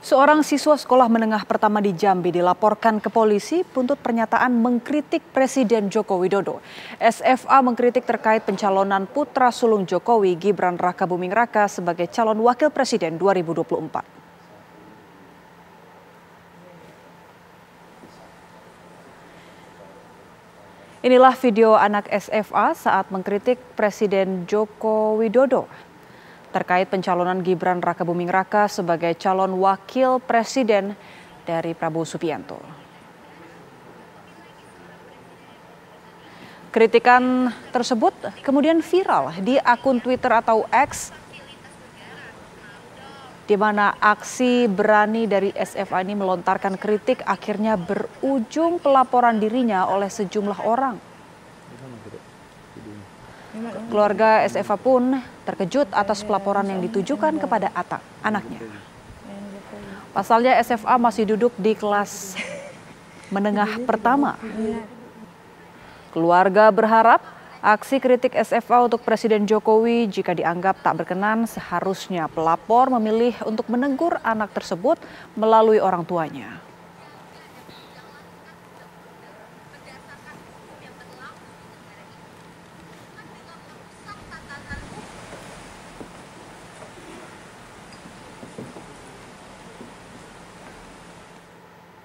Seorang siswa sekolah menengah pertama di Jambi dilaporkan ke polisi buntut pernyataan mengkritik Presiden Joko Widodo. SFA mengkritik terkait pencalonan putra sulung Jokowi Gibran Raka Buming Raka sebagai calon wakil presiden 2024. Inilah video anak SFA saat mengkritik Presiden Joko Widodo terkait pencalonan Gibran Raka Buming Raka sebagai calon wakil presiden dari Prabowo Subianto. Kritikan tersebut kemudian viral di akun Twitter atau X di mana aksi berani dari SFA ini melontarkan kritik akhirnya berujung pelaporan dirinya oleh sejumlah orang. Keluarga SFA pun terkejut atas pelaporan yang ditujukan kepada Atak, anaknya. Pasalnya SFA masih duduk di kelas menengah pertama. Keluarga berharap aksi kritik SFA untuk Presiden Jokowi jika dianggap tak berkenan seharusnya pelapor memilih untuk menegur anak tersebut melalui orang tuanya.